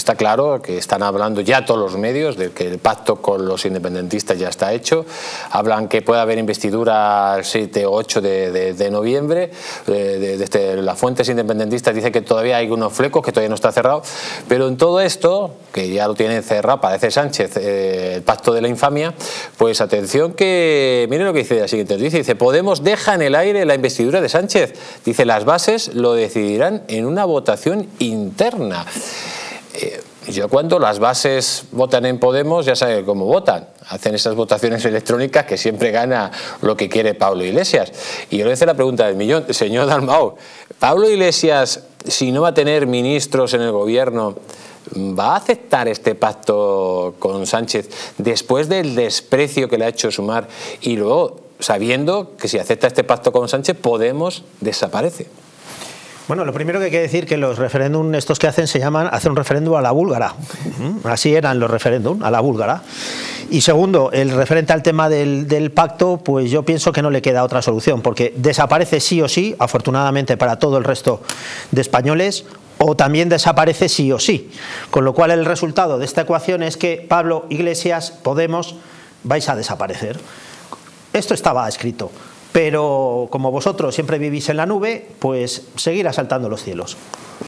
está claro que están hablando ya todos los medios de que el pacto con los independentistas ya está hecho. Hablan que puede haber investidura el 7 o 8 de, noviembre. Desde este, las fuentes independentistas dicen que todavía hay unos flecos, que todavía no está cerrado. Pero en todo esto, que ya lo tiene cerrado, parece Sánchez, eh, el pacto de la infamia, pues atención que, miren lo que dice la siguiente dice, dice, Podemos deja en el aire la investidura de Sánchez. Dice, las bases lo decidirán en una votación interna. Yo cuando las bases votan en Podemos ya saben cómo votan. Hacen esas votaciones electrónicas que siempre gana lo que quiere Pablo Iglesias. Y yo le hice la pregunta del millón, señor Dalmau, ¿Pablo Iglesias, si no va a tener ministros en el gobierno, va a aceptar este pacto con Sánchez después del desprecio que le ha hecho Sumar y luego sabiendo que si acepta este pacto con Sánchez Podemos desaparece? Bueno, lo primero que hay que decir que los referéndum estos que hacen se llaman hacer un referéndum a la búlgara. Así eran los referéndum, a la búlgara. Y segundo, el referente al tema del, pacto, pues yo pienso que no le queda otra solución, porque desaparece sí o sí, afortunadamente para todo el resto de españoles, o también desaparece sí o sí. Con lo cual el resultado de esta ecuación es que Pablo Iglesias, Podemos, vais a desaparecer. Esto estaba escrito pero como vosotros siempre vivís en la nube, pues seguir asaltando los cielos.